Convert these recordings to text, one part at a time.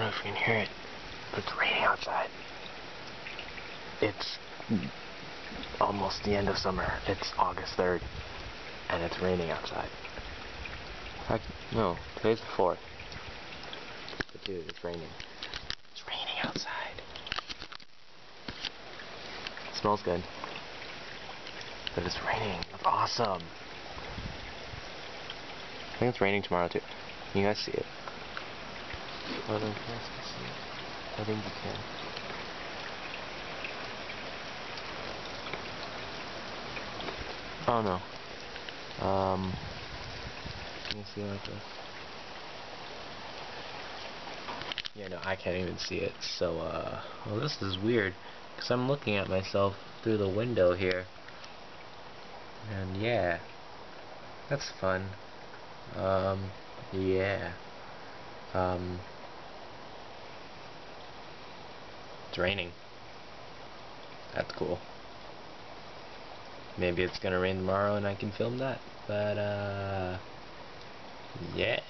if you can hear it. but It's raining outside. It's almost the end of summer. It's August 3rd. And it's raining outside. No, today's the 4th. But dude, it's raining. It's raining outside. It smells good. But it's raining. It's awesome. I think it's raining tomorrow too. You guys see it? I it. I think you can. Oh no. Um, can you see like this? Yeah, no, I can't even see it. So, uh, well, this is weird. Because I'm looking at myself through the window here. And yeah, that's fun. Um, yeah. Um, it's raining. That's cool. Maybe it's gonna rain tomorrow and I can film that. But, uh, yeah.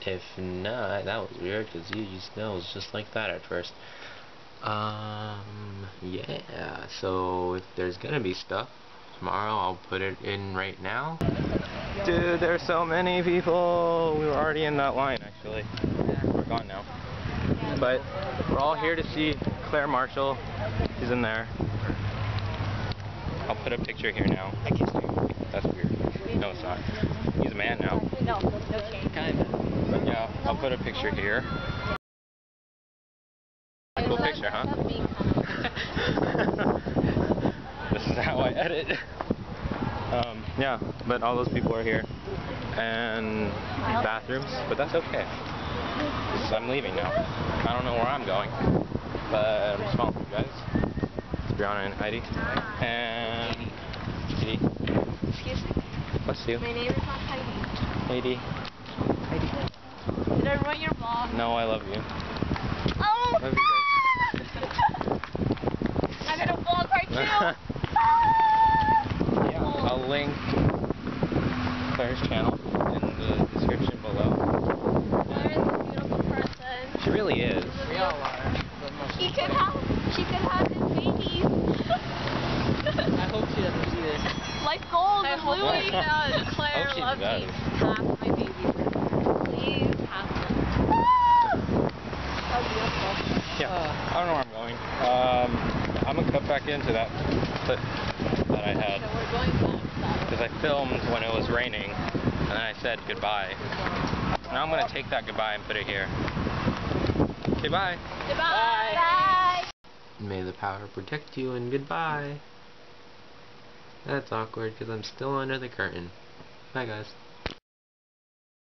If not, that was weird because you usually snows just like that at first. Um, yeah. So if there's gonna be stuff tomorrow, I'll put it in right now. Dude, there's so many people. We were already in that line actually. We're gone now. But we're all here to see Claire Marshall. She's in there. I'll put a picture here now. I kissed you. That's weird. No, it's not. He's a man now. No, no change. Kind of. But yeah, I'll put a picture here. Cool picture, huh? this is how I edit. Um, yeah, but all those people are here. And bathrooms, but that's okay. Because I'm leaving now. I don't know where I'm going. But I'm just following you guys. It's Brianna and Heidi. And Heidi. Excuse me. What's you? My name is not Heidi. Heidi. Heidi. Did I ruin your vlog? No, I love you. Oh! Love you I'm gonna vlog right guys. too. yeah, I'll link Claire's channel in the description below. Claire is a beautiful person. She really is. We all are. She could have, she could have his babies. I hope she doesn't see this. Life goals I and hope she does. Claire, Hope she love does. you. Have my babies. Please have them. So beautiful. Yeah, I don't know where I'm going. Um, I'm gonna cut back into that clip that I had So we're going back. because I filmed when it was raining and then I said goodbye. Now I'm gonna take that goodbye and put it here. Okay, bye. Goodbye. Bye. May the power protect you and goodbye. That's awkward because I'm still under the curtain. Bye guys.